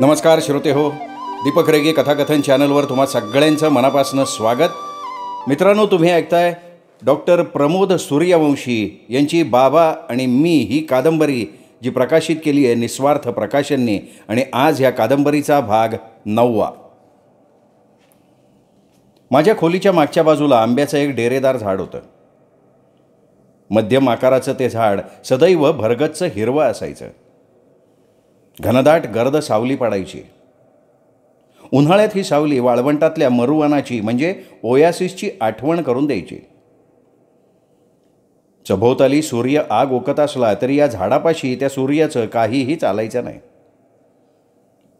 नमस्कार श्रोते हो दीपक रेगे कथाकथन चॅनलवर तुम्हा सगळ्यांचं मनापासून स्वागत. मित्रांनो तुम्ही ऐकताय डॉक्टर प्रमोद सूर्यवंशी यांची बाबा आणि मी ही कादंबरी जी प्रकाशित केली आहे निस्वार्थ प्रकाशनने आणि आज ह्या कादंबरीचा भाग नववा. माझ्या खोलीच्या मागच्या बाजूला आंब्याचं एक डेरेदार झाड होतं. मध्यम आकाराचं ते झाड सदैव भरगतचं हिरवं असायचं. घनदाट गर्द सावली पडायची. उन्हाळ्यात ही सावली वाळवंटातल्या मरुवनाची म्हणजे ओयासिसची आठवण करून द्यायची. चभोवताली सूर्य आग ओकत असला तरी या झाडापाशी त्या सूर्याचं काहीही चालायचं नाही.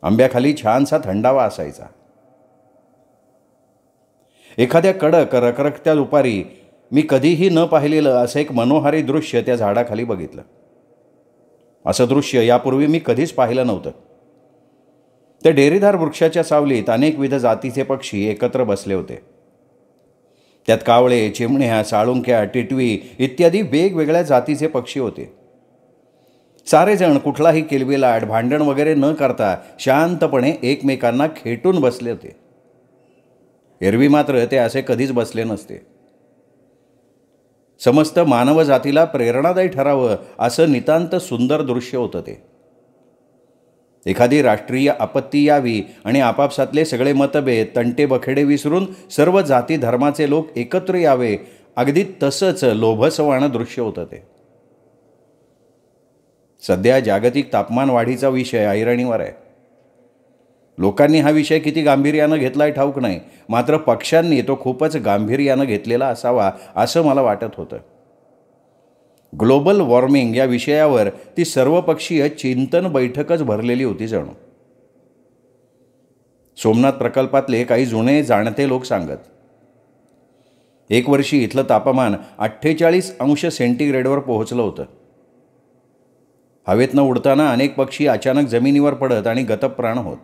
आंब्याखाली छानसा थंडावा असायचा. एखाद्या कडक रखरखत्या दुपारी मी कधीही न पाहिलेलं असं एक मनोहारी दृश्य त्या झाडाखाली बघितलं. असं दृश्य यापूर्वी मी कधीच पाहिलं नव्हतं. त्या डेरीदार वृक्षाच्या सावलीत अनेकविध जातीचे पक्षी एकत्र बसले होते. त्यात कावळे चिमण्या साळुंक्या टिटवी इत्यादी वेगवेगळ्या जातीचे पक्षी होते. सारेजण कुठलाही किलबिलाट भांडण वगैरे न करता शांतपणे एकमेकांना खेटून बसले होते. एरवी मात्र ते असे कधीच बसले नसते. समस्त मानव जातीला प्रेरणादायी ठरावं असं नितांत सुंदर दृश्य होतं ते. एखादी राष्ट्रीय आपत्ती यावी आणि आपापसातले सगळे मतभेद तंटे बखेडे विसरून सर्व जाती धर्माचे लोक एकत्र यावे अगदी तसंच लोभसवाणं दृश्य होतं ते. सध्या जागतिक तापमान वाढीचा विषय ऐरणीवर आहे. लोकांनी हा विषय किती गांभीर्यानं घेतलाय ठाऊक नाही. मात्र पक्षांनी तो खूपच गांभीर्यानं घेतलेला असावा असं मला वाटत होतं. ग्लोबल वॉर्मिंग या विषयावर ती सर्वपक्षीय चिंतन बैठकच भरलेली होती जणू. सोमनाथ प्रकल्पातले काही जुने जाणते लोक सांगत एक वर्षी इथलं तापमान अठ्ठेचाळीस अंश सेंटीग्रेडवर पोहोचलं होतं. हवेतनं उडताना अनेक पक्षी अचानक जमिनीवर पडत आणि गतप्राण होत.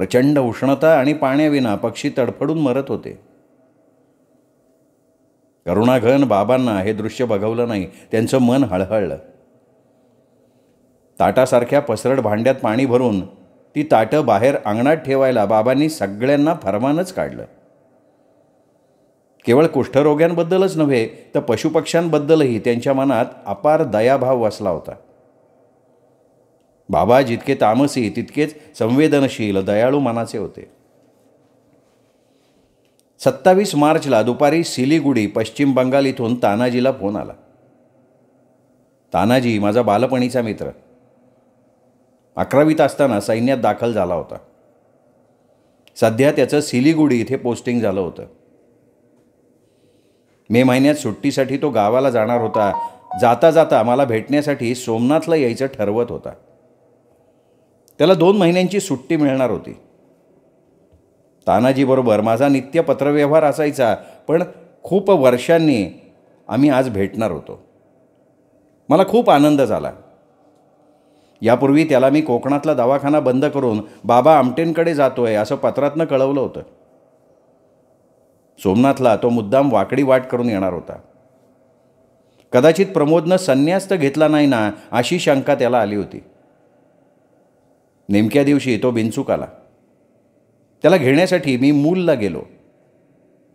प्रचंड उष्णता आणि पाण्याविना पक्षी तडफडून मरत होते. करुणाघन बाबांना हे दृश्य बघवलं नाही. त्यांचं मन हळहळलं. ताटासारख्या पसरड भांड्यात पाणी भरून ती ताटं बाहेर अंगणात ठेवायला बाबांनी सगळ्यांना फरमानच काढलं. केवळ कुष्ठरोग्यांबद्दलच नव्हे तर पशुपक्ष्यांबद्दलही त्यांच्या मनात अपार दयाभाव वसला होता. बाबा जितके तामसी तितकेच संवेदनशील दयाळू मनाचे होते. सत्तावीस मार्चला दुपारी सिलिगुडी पश्चिम बंगाल इथून तानाजीला फोन आला. तानाजी माझा बालपणीचा मित्र. अकरावीत असताना सैन्यात दाखल झाला होता. सध्या त्याचं सिलीगुडी इथे पोस्टिंग झालं होतं. मे महिन्यात सुट्टीसाठी तो गावाला जाणार होता. जाता जाता मला भेटण्यासाठी सोमनाथला यायचं ठरवत होता. त्याला दोन महिन्यांची सुट्टी मिळणार होती. तानाजीबरोबर माझा नित्य पत्रव्यवहार असायचा पण खूप वर्षांनी आम्ही आज भेटणार होतो. मला खूप आनंद झाला. यापूर्वी त्याला मी कोकणातला दवाखाना बंद करून बाबा आमटेंकडे जातो आहे असं पत्रातनं कळवलं होतं. सोमनाथला तो मुद्दाम वाकडी वाट करून येणार होता. कदाचित प्रमोदनं संन्यास्त घेतला नाही ना अशी शंका त्याला आली होती. नेमक्या दिवशी तो बिनचूक आला. त्याला घेण्यासाठी मी मूलला गेलो.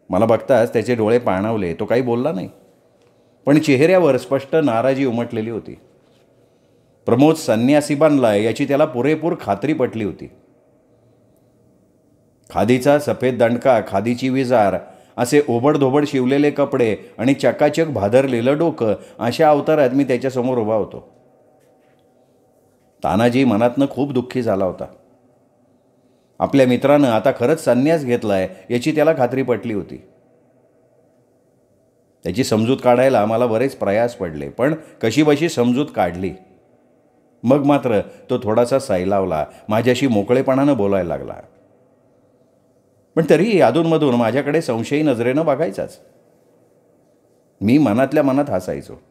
मला बघताच त्याचे डोळे पाणावले तो काही बोलला नाही. पण चेहऱ्यावर स्पष्ट नाराजी उमटलेली होती. प्रमोद संन्यासी बनलाय याची त्याला पुरेपूर खात्री पटली होती. खादीचा सफेद दंडका खादीची विजार असे ओबडधोबड शिवलेले कपडे आणि चकाचक भादरलेलं डोकं अशा अवतारात मी त्याच्यासमोर उभा होतो. तानाजी मनातनं खूप दुःखी झाला होता. आपल्या मित्रानं आता खरंच संन्यास घेतलाय याची त्याला खात्री पटली होती. त्याची समजूत काढायला मला बरेच प्रयास पडले पण कशीबशी समजूत काढली. मग मात्र तो थोडासा सायलावला माझ्याशी मोकळेपणानं बोलायला लागला. पण तरीही अधूनमधून माझ्याकडे संशयी नजरेनं बघायचाच. मी मनातल्या मनात हसायचो.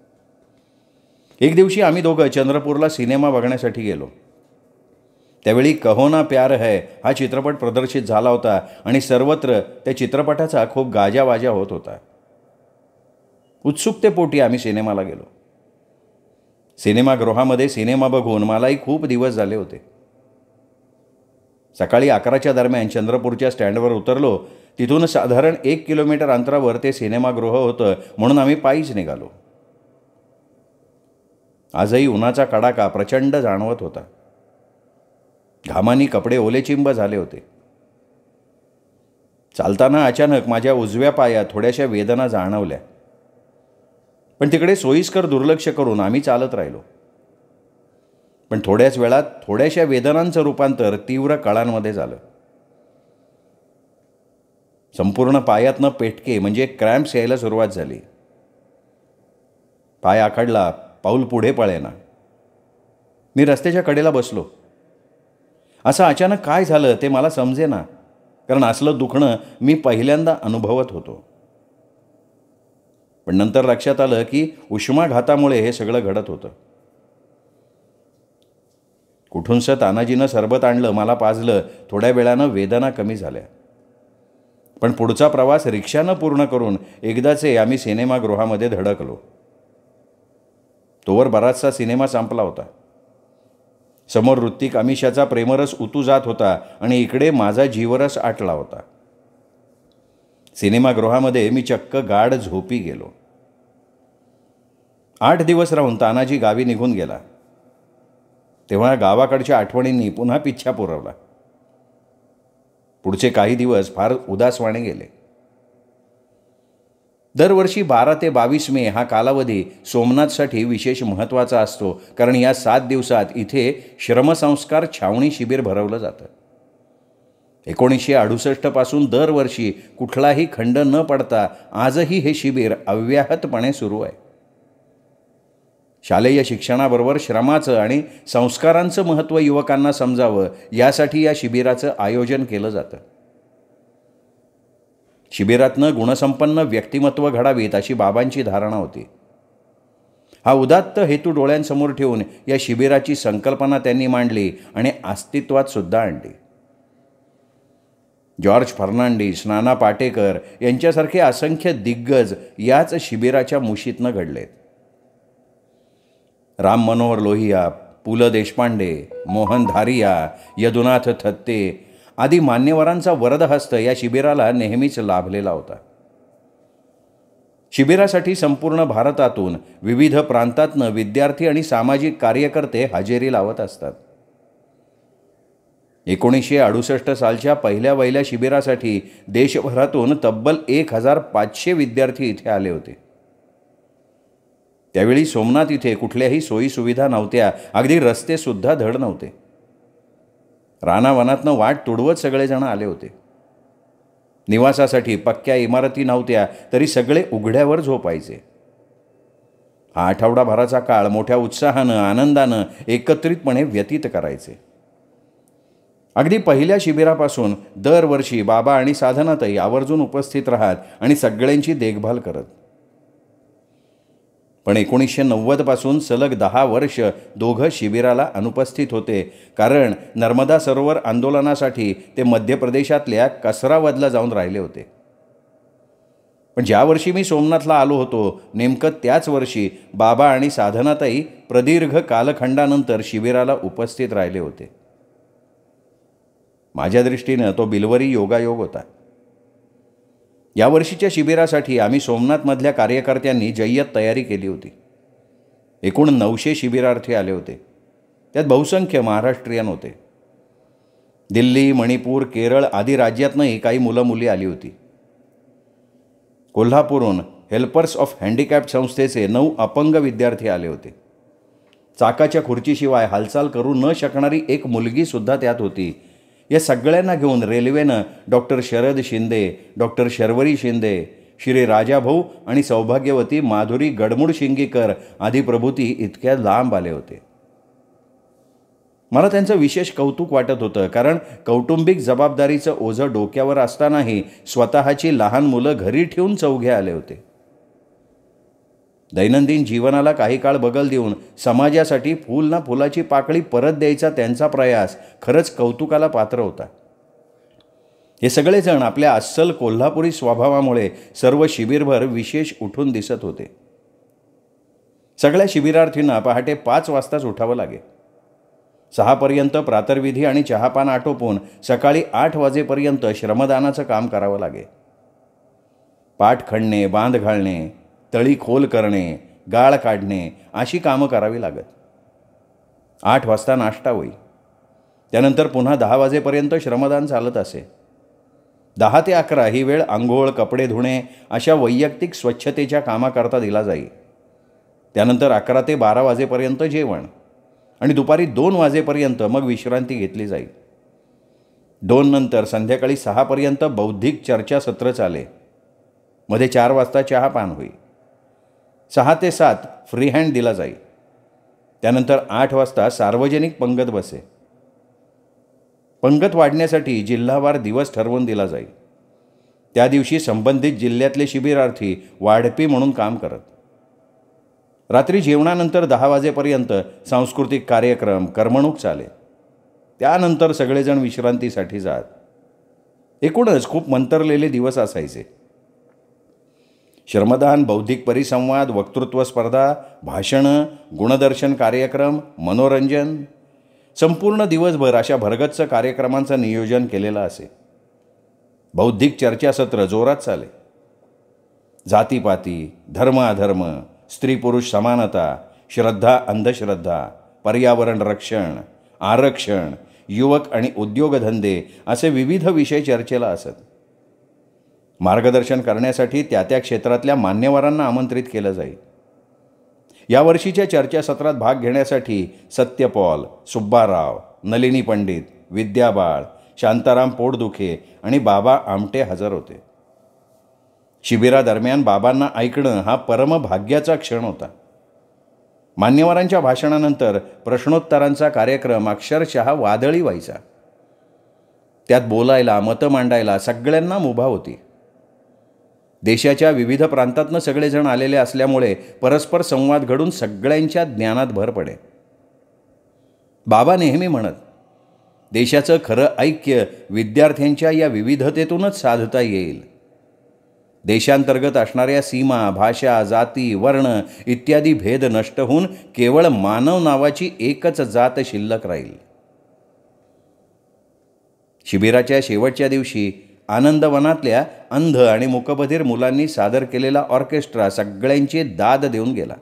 एक दिवशी आम्ही दोघं चंद्रपूरला सिनेमा बघण्यासाठी गेलो. त्यावेळी कहोना प्यार है हा चित्रपट प्रदर्शित झाला होता आणि सर्वत्र त्या चित्रपटाचा खूप गाजावाजा होत होता. उत्सुकतेपोटी आम्ही सिनेमाला गेलो. सिनेमागृहामध्ये सिनेमा बघून मलाही खूप दिवस झाले होते. सकाळी अकराच्या दरम्यान चंद्रपूरच्या स्टँडवर उतरलो. तिथून साधारण एक किलोमीटर अंतरावर ते सिनेमागृह होतं म्हणून आम्ही पायीच निघालो. आजही उन्हाचा कडाका प्रचंड जाणवत होता. घामानी कपडे ओलेचिंब झाले होते. चालताना अचानक माझ्या उजव्या पायात थोड्याशा वेदना जाणवल्या. पण तिकडे सोयीस्कर दुर्लक्ष करून आम्ही चालत राहिलो. पण थोड्याच वेळात थोड्याशा वेदनांचं रूपांतर तीव्र कळांमध्ये झालं. संपूर्ण पायातनं पेटके म्हणजे क्रॅम्प्स यायला सुरुवात झाली. पाय आखडला पाऊल पुढे पळेना. मी रस्त्याच्या कडेला बसलो. असं अचानक काय झालं ते मला समजेना कारण असलं दुखणं मी पहिल्यांदा अनुभवत होतो. पण नंतर लक्षात आलं की उष्माघातामुळे हे सगळं घडत होतं. कुठूनसं तानाजीनं सरबत आणलं मला पाजलं थोड्या वेळानं वेदना कमी झाल्या. पण पुढचा प्रवास रिक्षानं पूर्ण करून एकदाचे आम्ही सिनेमागृहामध्ये धडकलो. तोवर बराचसा सिनेमा संपला होता. समोर ऋत्विक अमिषाचा प्रेमरस उतू जात होता आणि इकडे माझा जीवरस आटला होता. सिनेमागृहामध्ये मी चक्क गाढ झोपी गेलो. आठ दिवस राहून तानाजी गावी निघून गेला. तेव्हा गावाकडच्या आठवणींनी पुन्हा पिच्छा पुरवला. पुढचे काही दिवस फार उदासवाणे गेले. दरवर्षी बारा ते बावीस मे हा कालावधी सोमनाथसाठी विशेष महत्त्वाचा असतो कारण या सात दिवसात इथे श्रमसंस्कार छावणी शिबिर भरवलं जातं. एकोणीसशे अडुसष्टपासून दरवर्षी कुठलाही खंड न पडता आजही हे शिबिर अव्याहतपणे सुरू आहे. शालेय शिक्षणाबरोबर श्रमाचं आणि संस्कारांचं महत्त्व युवकांना समजावं यासाठी या शिबिराचं आयोजन केलं जातं. शिबिरातनं गुणसंपन्न व्यक्तिमत्व घडावीत अशी बाबांची धारणा होती. हा उदात्त हेतू डोळ्यांसमोर ठेवून या शिबिराची संकल्पना त्यांनी मांडली आणि अस्तित्वात सुद्धा आणली. जॉर्ज फर्नांडिस नाना पाटेकर यांच्यासारखे असंख्य दिग्गज याच शिबिराच्या मुशीतनं घडलेत. राम मनोहर लोहिया पु ल देशपांडे मोहन धारिया यदुनाथ थत्ते आदी मान्यवरांचा वरदहस्त या शिबिराला नेहमीच लाभलेला होता. शिबिरासाठी संपूर्ण भारतातून विविध प्रांतातनं विद्यार्थी आणि सामाजिक कार्यकर्ते हजेरी लावत असतात. एकोणीसशे अडुसष्ट सालच्या पहिल्या वहिल्या शिबिरासाठी देशभरातून तब्बल एक हजार पाचशे विद्यार्थी इथे आले होते. त्यावेळी सोमनाथ इथे कुठल्याही सोयीसुविधा नव्हत्या अगदी रस्तेसुद्धा धड नव्हते. रानावनातनं वाट तुडवत सगळेजण आले होते. निवासासाठी पक्क्या इमारती नव्हत्या तरी सगळे उघड्यावर झोपायचे. हा आठवडाभराचा काळ मोठ्या उत्साहानं आनंदानं एकत्रितपणे व्यतीत करायचे. अगदी पहिल्या शिबिरापासून दरवर्षी बाबा आणि साधनातही आवर्जून उपस्थित राहत आणि सगळ्यांची देखभाल करत. पण एकोणीसशे नव्वदपासून सलग दहा वर्ष दोघं शिबिराला अनुपस्थित होते. कारण नर्मदा सरोवर आंदोलनासाठी ते मध्य प्रदेशातल्या कसरावदला जाऊन राहिले होते. पण ज्या वर्षी मी सोमनाथला आलो होतो नेमकं त्याच वर्षी बाबा आणि साधनाताई प्रदीर्घ कालखंडानंतर शिबिराला उपस्थित राहिले होते. माझ्या दृष्टीनं तो बिलवरी योगायोग होता. यावर्षीच्या शिबिरासाठी आम्ही सोमनाथमधल्या कार्यकर्त्यांनी जय्यत तयारी केली होती. एकूण नऊशे शिबिरार्थी आले होते. त्यात बहुसंख्य महाराष्ट्रीयन होते. दिल्ली मणिपूर केरळ आदी राज्यातनंही काही मुलं मुली आली होती. कोल्हापूरहून हेल्पर्स ऑफ हँडिकॅप संस्थेचे नऊ अपंग विद्यार्थी आले होते. चाकाच्या खुर्चीशिवाय हालचाल करू न शकणारी एक मुलगीसुद्धा त्यात होती. या सगळ्यांना घेऊन रेल्वेनं डॉक्टर शरद शिंदे डॉक्टर शर्वरी शिंदे श्री राजाभाऊ आणि सौभाग्यवती माधुरी गडमुड शिंगीकर आदी प्रभूती इतक्या लांब आले होते. मला त्यांचं विशेष कौतुक वाटत होतं कारण कौटुंबिक जबाबदारीचं ओझं डोक्यावर असतानाही स्वतःची लहान मुलं घरी ठेवून चौघे आले होते. दैनंदिन जीवनाला काही काळ बगल देऊन समाजासाठी फूल ना फुलाची पाकळी परत द्यायचा त्यांचा प्रयास खरंच कौतुकाला पात्र होता. हे सगळेजण आपल्या अस्सल कोल्हापुरी स्वभावामुळे सर्व शिबिरभर विशेष उठून दिसत होते. सगळ्या शिबिरार्थींना पहाटे पाच वाजताच उठावं लागे. सहापर्यंत प्रातर्विधी आणि चहापान आटोपून सकाळी आठ वाजेपर्यंत श्रमदानाचं काम करावं लागे. पाठ खणणे बांध घालणे तळी खोल करणे गाळ काढणे अशी कामं करावी लागत. आठ वाजता नाश्ता होई त्यानंतर पुन्हा दहा वाजेपर्यंत श्रमदान चालत असे. दहा ते अकरा ही वेळ आंघोळ कपडे धुणे अशा वैयक्तिक स्वच्छतेच्या कामाकरता दिला जाई त्यानंतर अकरा ते बारा वाजेपर्यंत जेवण आणि दुपारी दोन वाजेपर्यंत मग विश्रांती घेतली जाईल. दोन नंतर संध्याकाळी सहापर्यंत बौद्धिक चर्चासत्र चाले मध्ये चार वाजता चहा पान होई सहा ते सात फ्री हँड दिला जाईल. त्यानंतर आठ वाजता सार्वजनिक पंगत बसे. पंगत वाढण्यासाठी जिल्हावार दिवस ठरवून दिला जाईल. त्या दिवशी संबंधित जिल्ह्यातले शिबिरार्थी वाढपी म्हणून काम करत. रात्री जेवणानंतर दहा वाजेपर्यंत सांस्कृतिक कार्यक्रम करमणूक चाले. त्यानंतर सगळेजण विश्रांतीसाठी जात. एकूणच खूप मंतरलेले दिवस असायचे. श्रमदान बौद्धिक परिसंवाद वक्तृत्व स्पर्धा भाषणं गुणदर्शन कार्यक्रम मनोरंजन. संपूर्ण दिवसभर अशा भरगच्च कार्यक्रमांचं नियोजन केलेलं असे. बौद्धिक चर्चासत्र जोरात चाले. जातीपाती धर्म अधर्म स्त्री पुरुष समानता श्रद्धा अंधश्रद्धा पर्यावरण रक्षण आरक्षण युवक आणि उद्योगधंदे असे विविध विषय चर्चेला असत. मार्गदर्शन करण्यासाठी त्या त्या क्षेत्रातल्या मान्यवरांना आमंत्रित केलं जाईल. यावर्षीच्या चर्चासत्रात भाग घेण्यासाठी सत्यपॉल सुब्बाराव नलिनी पंडित विद्याबाळ शांताराम पोटदुखे आणि बाबा आमटे हजर होते. शिबिरादरम्यान बाबांना ऐकणं हा परमभाग्याचा क्षण होता. मान्यवरांच्या भाषणानंतर प्रश्नोत्तरांचा कार्यक्रम अक्षरशः वादळी व्हायचा. त्यात बोलायला मतं मांडायला सगळ्यांना मुभा होती. देशाच्या विविध प्रांतातनं सगळेजण आलेले असल्यामुळे परस्पर संवाद घडून सगळ्यांच्या ज्ञानात भर पडे. बाबा नेहमी म्हणत देशाचं खरं ऐक्य विद्यार्थ्यांच्या या विविधतेतूनच साधता येईल. देशांतर्गत असणाऱ्या सीमा भाषा जाती वर्ण इत्यादी भेद नष्ट होऊन केवळ मानव नावाची एकच जात शिल्लक राहील. शिबिराच्या शेवटच्या दिवशी आनंदवनातल्या अंध आणि मुकबधीर मुलांनी सादर केलेला ऑर्केस्ट्रा सगळ्यांची दाद देऊन गेला.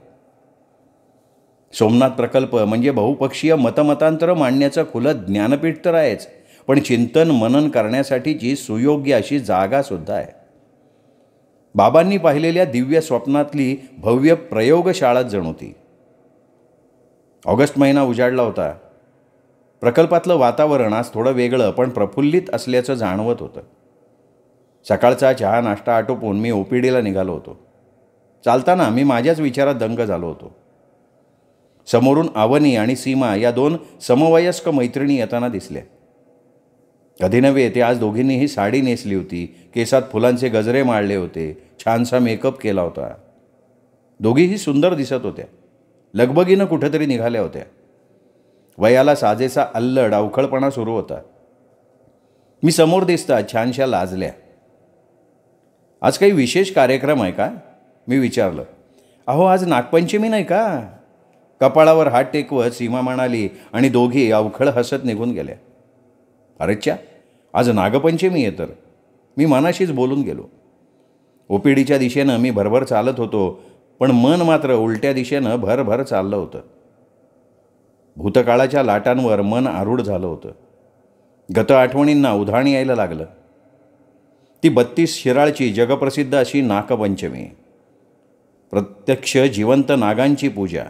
सोमनाथ प्रकल्प म्हणजे बहुपक्षीय मतमतांतर मांडण्याचं खुलं ज्ञानपीठ तर आहेच पण चिंतन मनन करण्यासाठीची सुयोग्य अशी जागासुद्धा आहे. बाबांनी पाहिलेल्या दिव्य स्वप्नातली भव्य प्रयोगशाळाच जणू ती ऑगस्ट महिना उजाडला होता. प्रकल्पातलं वातावरण आज थोडं वेगळं पण प्रफुल्लित असल्याचं जाणवत होतं. सकाळचा चहा नाश्ता आटोपून मी ओ पी डीला निघालो होतो. चालताना मी माझ्याच विचारात दंग झालो होतो. समोरून आवनी आणि सीमा या दोन समवयस्क मैत्रिणी येताना दिसल्या कधी नव्हे ते आज दोघींनीही साडी नेसली होती केसात फुलांचे गजरे माळले होते छानसा मेकअप केला होता. दोघीही सुंदर दिसत होत्या. लगबगीनं कुठेतरी निघाल्या होत्या. वयाला साजेसा अल्लड अवखळपणा सुरू होता. मी समोर दिसता छानशा लाजल्या. आज काही विशेष कार्यक्रम आहे का? मी विचारलं. अहो आज नागपंचमी नाही का? कपाळावर हात टेकवत सीमा म्हणाली आणि दोघी अवखळ हसत निघून गेल्या. अरेच्छा आज नागपंचमी आहे तर. मी मनाशीच बोलून गेलो. ओपीडीच्या दिशेनं मी भरभर चालत होतो पण मन मात्र उलट्या दिशेनं भरभर चाललं होतं. भूतकाळाच्या लाटांवर मन आरूढ झालं होतं. गत आठवणींना उधाण यायला लागलं. ती बत्तीस शिराळची जगप्रसिद्ध अशी नागपंचमी. प्रत्यक्ष जिवंत नागांची पूजा.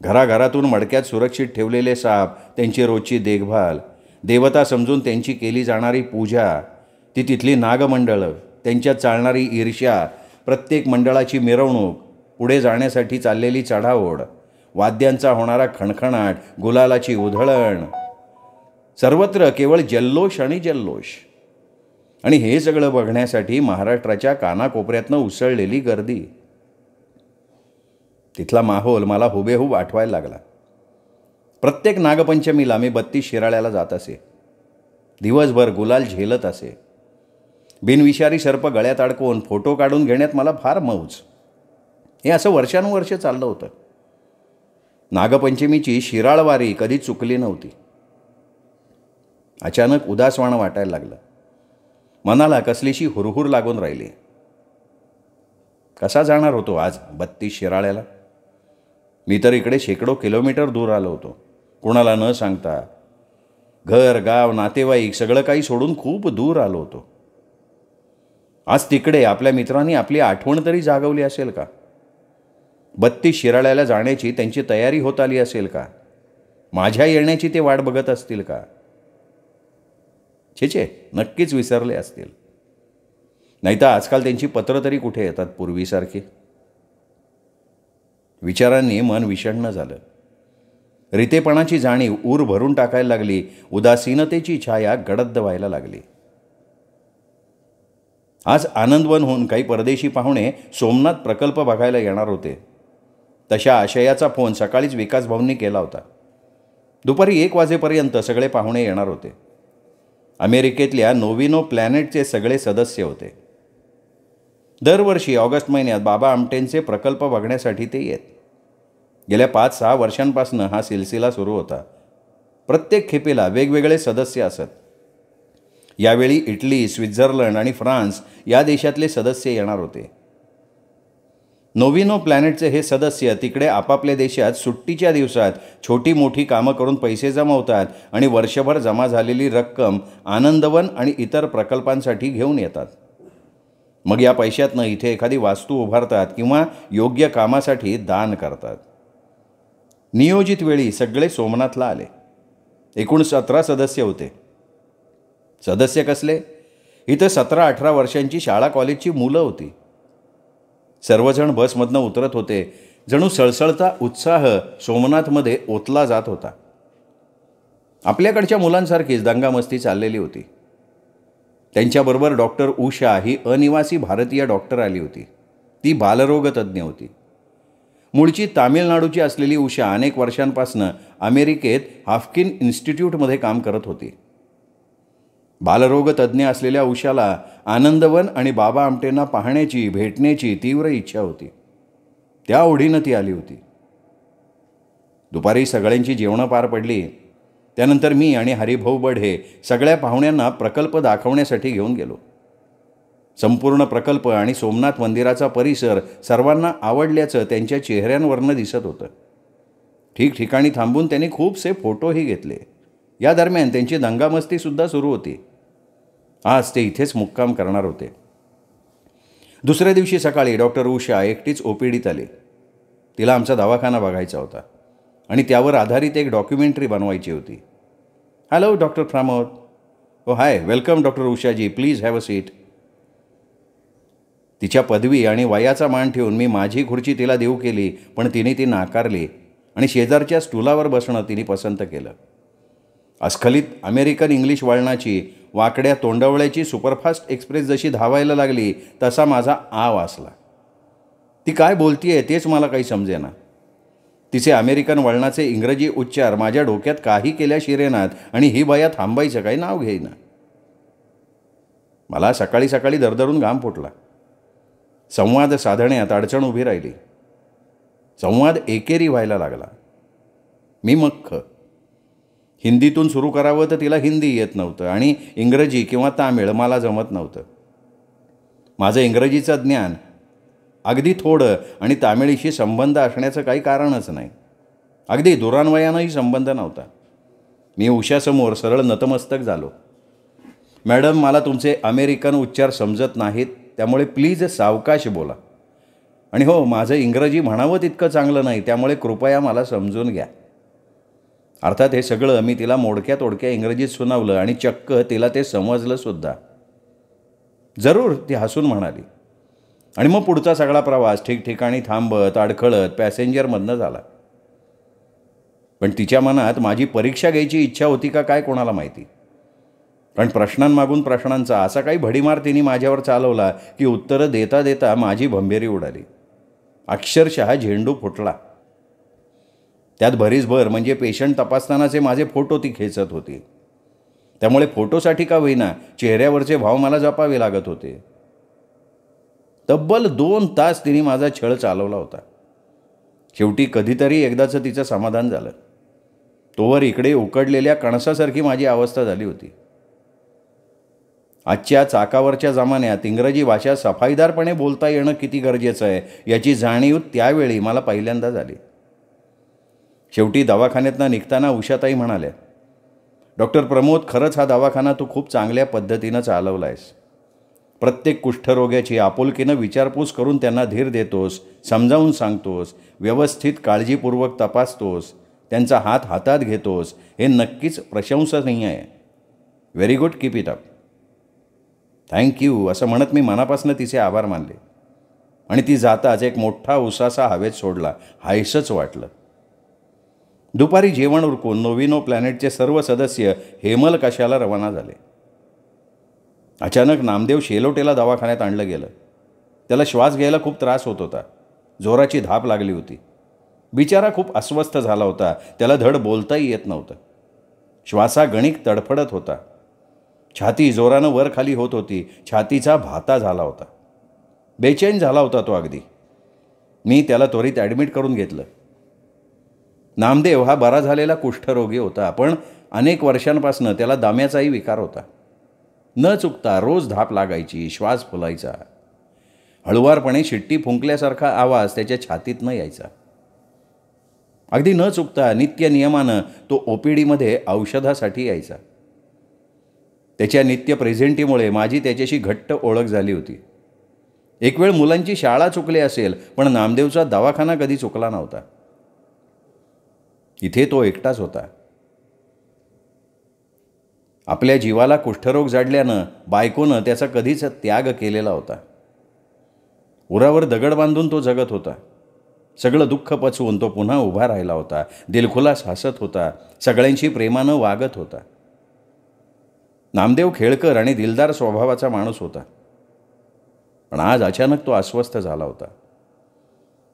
घराघरातून मडक्यात सुरक्षित ठेवलेले साप त्यांची रोजची देखभाल देवता समजून त्यांची केली जाणारी पूजा ती तिथली नागमंडळं त्यांच्यात चालणारी ईर्ष्या प्रत्येक मंडळाची मिरवणूक पुढे जाण्यासाठी चाललेली चढाओढ वाद्यांचा होणारा खणखणाट गुलालाची उधळण. सर्वत्र केवळ जल्लोष आणि जल्लोष. आणि हे सगळं बघण्यासाठी महाराष्ट्राच्या कानाकोपऱ्यातनं उसळलेली गर्दी. तिथला माहोल मला हुबेहूब आठवायला लागला. प्रत्येक नागपंचमीला मी बत्तीस शिराळ्याला जात असे. दिवसभर गुलाल झेलत असे. बिनविषारी सर्प गळ्यात अडकवून फोटो काढून घेण्यात मला फार मौज. हे असं वर्षानुवर्ष चाललं होतं. नागपंचमीची शिराळवारी कधी चुकली नव्हती. अचानक उदासवाणं वाटायला लागलं. मनाला कसलीशी हुरहुर लागून राहिली. कसा जाणार होतो आज बत्तीस शिराळ्याला? मी तर इकडे शेकडो किलोमीटर दूर आलो होतो. कोणाला न सांगता घर गाव नातेवाईक सगळं काही सोडून खूप दूर आलो होतो. आज तिकडे आपल्या मित्रांनी आपली आठवण तरी जागवली असेल का? बत्तीस शिराळ्याला जाण्याची त्यांची तयारी होत आली असेल का? माझ्या येण्याची ते वाट बघत असतील का? छे छे नक्कीच विसरले असतील. नाही तर आजकाल त्यांची पत्र तरी कुठे येतात पूर्वीसारखी? विचारांनी मन विषण्ण झालं. रितेपणाची जाणीव ऊर भरून टाकायला लागली उदासीनतेची छाया गडद व्हायला लागली. आज आनंदवन होऊन काही परदेशी पाहुणे सोमनाथ प्रकल्प बघायला येणार होते. तशा आशयाचा फोन सकाळीच विकास भाऊंनी केला होता. दुपारी एक वाजेपर्यंत सगळे पाहुणे येणार होते. अमेरिकेतल्या नोविनो प्लॅनेटचे सगळे सदस्य होते. दरवर्षी ऑगस्ट महिन्यात बाबा आमटेंचे प्रकल्प बघण्यासाठी ते येत. गेल्या पाच सहा वर्षांपासून हा सिलसिला सुरू होता. प्रत्येक खेपेला वेगवेगळे सदस्य असत. यावेळी इटली स्वित्झर्लंड आणि फ्रान्स या देशातले सदस्य येणार होते. नोविनो प्लॅनेटचे हे सदस्य तिकडे आपापल्या देशात सुट्टीच्या दिवसात छोटी मोठी कामं करून पैसे जमवतात आणि वर्षभर जमा झालेली रक्कम आनंदवन आणि इतर प्रकल्पांसाठी घेऊन येतात. मग या पैशातनं इथे एखादी वास्तू उभारतात किंवा योग्य कामासाठी दान करतात. नियोजित वेळी सगळे सोमनाथला आले. एकूण सतरा सदस्य होते. सदस्य कसले? इथं सतरा अठरा वर्षांची शाळा कॉलेजची मुलं होती. सर्वजण बसमधनं उतरत होते. जणू सळसळता उत्साह सोमनाथमध्ये ओतला जात होता. आपल्याकडच्या मुलांसारखीच दंगामस्ती चाललेली होती. त्यांच्याबरोबर डॉक्टर उषा ही अनिवासी भारतीय डॉक्टर आली होती. ती बालरोगतज्ञ होती. मूळची तामिळनाडूची असलेली उषा अनेक वर्षांपासनं अमेरिकेत हाफकिन इन्स्टिट्यूटमध्ये काम करत होती. बालरोग तज्ज्ञ असलेल्या उषाला आनंदवन आणि बाबा आमटेंना पाहण्याची भेटण्याची तीव्र इच्छा होती. त्या ओढीनं ती आली होती. दुपारी सगळ्यांची जेवणं पार पडली. त्यानंतर मी आणि हरिभाऊ बढे सगळ्या पाहुण्यांना प्रकल्प दाखवण्यासाठी घेऊन गेलो. संपूर्ण प्रकल्प आणि सोमनाथ मंदिराचा परिसर सर्वांना आवडल्याचं त्यांच्या चेहऱ्यांवरनं दिसत होतं. ठिकठिकाणी थांबून त्यांनी खूपसे फोटोही घेतले. या दरम्यान त्यांची दंगामस्तीसुद्धा सुरू होती. आज ते इथेच मुक्काम करणार होते. दुसऱ्या दिवशी सकाळी डॉक्टर उषा एकटीच ओपीडीत आली. तिला आमचा दवाखाना बघायचा होता आणि त्यावर आधारित एक डॉक्युमेंटरी बनवायची होती. Hello doctor Pramod. Oh hi welcome doctor Ushaji. Please have a seat. तिच्या पदवी आणि वयाचा मान ठेवून मी माझी खुर्ची तिला देऊ केली पण तिने ती नाकारली आणि शेजारच्या स्टुलावर बसणं तिने पसंत केलं. अस्खलित अमेरिकन इंग्लिश वळणाची वाकड्या तोंडवळ्याची सुपरफास्ट एक्सप्रेस जशी धावायला लागली तसा माझा आ वासला ती काय बोलतीये तेच मला काही समजेना. तिचे अमेरिकन वळणाचे इंग्रजी उच्चार माझ्या डोक्यात काही केल्या शिरेनात आणि ही बाया थांबायचं काही नाव घेईना. मला सकाळी सकाळी दरदरून घाम फुटला. संवाद साधण्यात अडचण उभी राहिली. संवाद एकेरी व्हायला लागला. मी मख्ख. हिंदीतून सुरू करावं तर तिला हिंदी येत नव्हतं आणि इंग्रजी किंवा तामिळ मला जमत नव्हतं. माझं इंग्रजीचं ज्ञान अगदी थोडं आणि तामिळीशी संबंध असण्याचं काही कारणच नाही. अगदी दुरान्वयानंही संबंध नव्हता. मी उशासमोर सरळ नतमस्तक झालो. मॅडम मला तुमचे अमेरिकन उच्चार समजत नाहीत त्यामुळे प्लीज सावकाश बोला. आणि हो माझं इंग्रजी म्हणावं तितकं चांगलं नाही त्यामुळे कृपया मला समजून घ्या. अर्थात हे सगळं मी तिला मोडक्या तोडक्या इंग्रजीत सुनावलं आणि चक्क तिला ते समजलं सुद्धा. जरूर ती हसून म्हणाली. आणि मग पुढचा सगळा प्रवास ठिकठिकाणी थांबत अडखळत पॅसेंजरमधनं झाला. पण तिच्या मनात माझी परीक्षा घ्यायची इच्छा होती का काय कोणाला माहिती? कारण प्रश्नांमागून प्रश्नांचा असा काही भडीमार तिने माझ्यावर चालवला की उत्तरं देता देता माझी भंभेरी उडाली. अक्षरशः झेंडू फुटला. त्यात भरीसभर म्हणजे पेशंट तपासतानाचे माझे फोटो ती खेचत होती. त्यामुळे फोटोसाठी का होईना चेहऱ्यावरचे भाव मला जपावे लागत होते. तब्बल दोन तास तिने माझा छळ चालवला होता. शेवटी कधीतरी एकदाचं तिचं समाधान झालं. तोवर इकडे उकडलेल्या कणसासारखी माझी अवस्था झाली होती. आजच्या चाकावरच्या जमान्यात इंग्रजी भाषा सफाईदारपणे बोलता येणं किती गरजेचं आहे याची जाणीव त्यावेळी मला पहिल्यांदा झाली. शेवटी दवाखान्यातनं निघताना उषाताई म्हणाल्या डॉक्टर प्रमोद खरंच हा दवाखाना तू खूप चांगल्या पद्धतीनं चालवला आहेस प्रत्येक कुष्ठरोग्याची आपुलकीनं विचारपूस करून त्यांना धीर देतोस समजावून सांगतोस व्यवस्थित काळजीपूर्वक तपासतोस त्यांचा हात हातात घेतोस हे नक्कीच प्रशंसनीय आहे. Very good keep it up thank you असं म्हणत मी मनापासून तिचे आभार मानले. आणि ती जाताच एक मोठा उसासा हवेत सोडला हायसंच वाटलं. दुपारी जेवण उरकून नोविनो प्लॅनेटचे सर्व सदस्य हेमल कशाला रवाना झाले? अचानक नामदेव शेलोटेला दवाखान्यात आणलं गेलं. त्याला श्वास घ्यायला खूप त्रास होत होता. जोराची धाप लागली होती. बिचारा खूप अस्वस्थ झाला होता. त्याला धड बोलताही येत नव्हतं. श्वासागणिक तडफडत होता. छाती जोरानं वर खाली होत होती. छातीचा भाता झाला होता. बेचैन झाला होता तो अगदी. मी त्याला त्वरित ॲडमिट करून घेतलं. नामदेव हा बरा झालेला कुष्ठरोगी होता. पण अनेक वर्षांपासून त्याला दाम्याचाही विकार होता. न चुकता रोज धाप लागायची श्वास फुलायचा. हळुवारपणे शिट्टी फुंकल्यासारखा आवाज त्याच्या छातीतनं यायचा. अगदी न चुकता नित्य नियमानं तो ओ पी डीमध्ये औषधासाठी यायचा. त्याच्या नित्य प्रेझेंटीमुळे माझी त्याच्याशी घट्ट ओळख झाली होती. एक वेळ मुलांची शाळा चुकली असेल पण नामदेवचा दवाखाना कधी चुकला नव्हता. इथे तो एकटाच होता. आपल्या जीवाला कुष्ठरोग जाडल्यानं बायकोनं त्याचा कधीच त्याग केलेला होता. उरावर दगड बांधून तो जगत होता. सगळं दुःख पचवून तो पुन्हा उभा राहिला होता. दिलखुलास हसत होता. सगळ्यांशी प्रेमानं वागत होता. नामदेव खेळकर आणि दिलदार स्वभावाचा माणूस होता. पण आज अचानक तो अस्वस्थ झाला होता.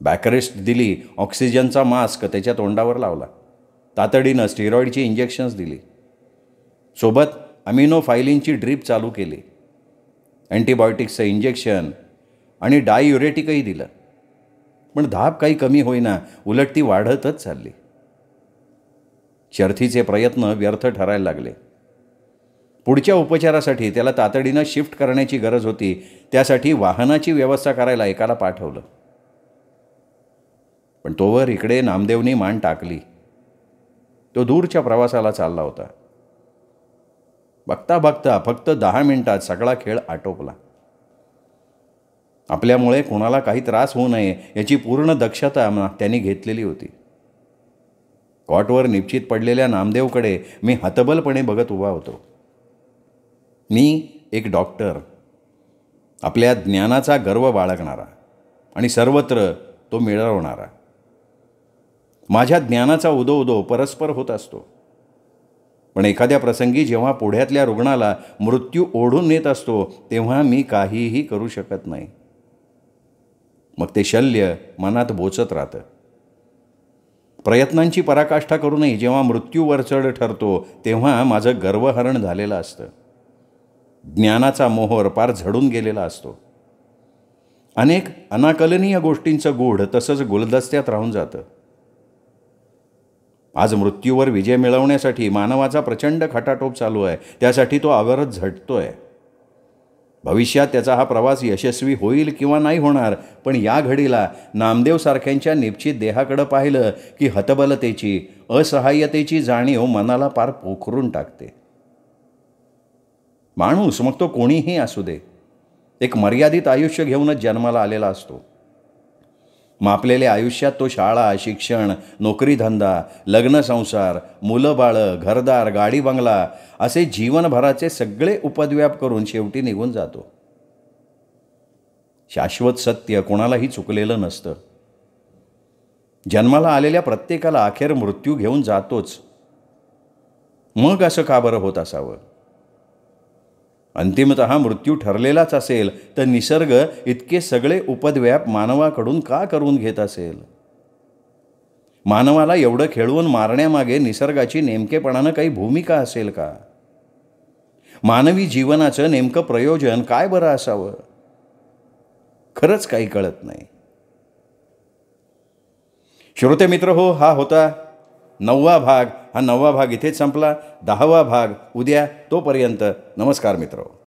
बॅकरेस्ट दिली ऑक्सिजनचा मास्क त्याच्या तोंडावर लावला. तातडीनं स्टेरॉईडची इंजेक्शन्स दिली. सोबत अमिनोफायलिनची ड्रीप चालू केली. अँटीबायोटिक्सचं इंजेक्शन आणि डाययुरेटिकही दिलं. पण धाप काही कमी होईना उलट ती वाढतच चालली. शर्थीचे प्रयत्न व्यर्थ ठरायला लागले. पुढच्या उपचारासाठी त्याला तातडीनं शिफ्ट करण्याची गरज होती त्यासाठी वाहनाची व्यवस्था करायला एकाला पाठवलं. पण तोवर इकडे नामदेवनी मान टाकली. तो दूरच्या प्रवासाला चालला होता. बघता बघता फक्त दहा मिनिटात सगळा खेळ आटोपला. आपल्यामुळे कोणाला काही त्रास होऊ नये याची पूर्ण दक्षता त्यांनी घेतलेली होती. कॉटवर निश्चित पडलेल्या नामदेवकडे मी हतबलपणे बघत उभा होतो. मी एक डॉक्टर. आपल्या ज्ञानाचा गर्व बाळगणारा आणि सर्वत्र तो मिळवणारा. माझ्या ज्ञानाचा उदो उदो परस्पर होत असतो. पण एखाद्या प्रसंगी जेव्हा पुढ्यातल्या रुग्णाला मृत्यू ओढून नेत असतो तेव्हा मी काहीही करू शकत नाही. मग ते शल्य मनात बोचत राहतं. प्रयत्नांची पराकाष्ठा करूनही जेव्हा मृत्यू वरचढ ठरतो तेव्हा माझं गर्वहरण झालेलं असतं. ज्ञानाचा मोहर पार झडून गेलेला असतो. अनेक अनाकलनीय गोष्टींचं गूढ तसंच गुलदस्त्यात राहून जातं. आज मृत्यूवर विजय मिळवण्यासाठी मानवाचा प्रचंड खटाटोप चालू आहे. त्यासाठी तो अवरत आहे भविष्यात त्याचा हा प्रवास यशस्वी होईल किंवा नाही होणार पण या घडीला नामदेवसारख्यांच्या निश्चित देहाकडं पाहिलं की हतबलतेची असहाय्यतेची जाणीव मनाला पार पोखरून टाकते. माणूस मग तो कोणीही असू दे. एक मर्यादित आयुष्य घेऊनच जन्माला आलेला असतो. मापलेल्या आयुष्यात तो शाळा शिक्षण नोकरीधंदा लग्नसंसार मुलं बाळं घरदार गाडी बंगला असे जीवनभराचे सगळे उपद्व्याप करून शेवटी निघून जातो. शाश्वत सत्य कोणालाही चुकलेलं नसतं. जन्माला आलेल्या प्रत्येकाला अखेर मृत्यू घेऊन जातोच. मग असं का बरं होत असावं? अंतिमत मृत्यू ठरलेलाच असेल तर निसर्ग इतके सगळे उपद्व्याप मानवाकडून का करून घेत असेल? मानवाला एवढं खेळवून मारण्यामागे निसर्गाची नेमकेपणानं काही भूमिका असेल का? मानवी जीवनाचं नेमकं प्रयोजन काय बरं असावं? खरंच काही कळत नाही. श्रोते मित्र हो हा होता नववा भाग. हा नववा भाग इथेच संपला. दहावा भाग उद्या तोपर्यंत नमस्कार मित्र.